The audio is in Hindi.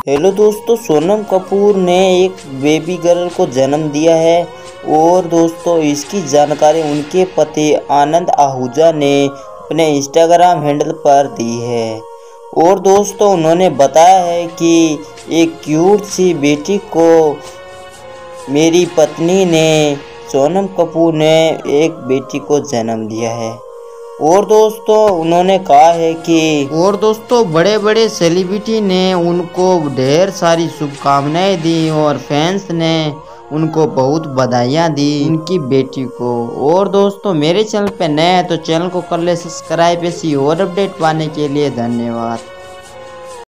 हेलो दोस्तों, सोनम कपूर ने एक बेबी गर्ल को जन्म दिया है और दोस्तों, इसकी जानकारी उनके पति आनंद आहूजा ने अपने इंस्टाग्राम हैंडल पर दी है। और दोस्तों, उन्होंने बताया है कि एक क्यूट सी बेटी को मेरी पत्नी ने, सोनम कपूर ने एक बेटी को जन्म दिया है। और दोस्तों, उन्होंने कहा है कि और दोस्तों बड़े बड़े सेलिब्रिटी ने उनको ढेर सारी शुभकामनाएँ दी और फैंस ने उनको बहुत बधाइयाँ दी उनकी बेटी को। और दोस्तों, मेरे चैनल पे नए हैं तो चैनल को कर ले सब्सक्राइब। ऐसी और अपडेट पाने के लिए धन्यवाद।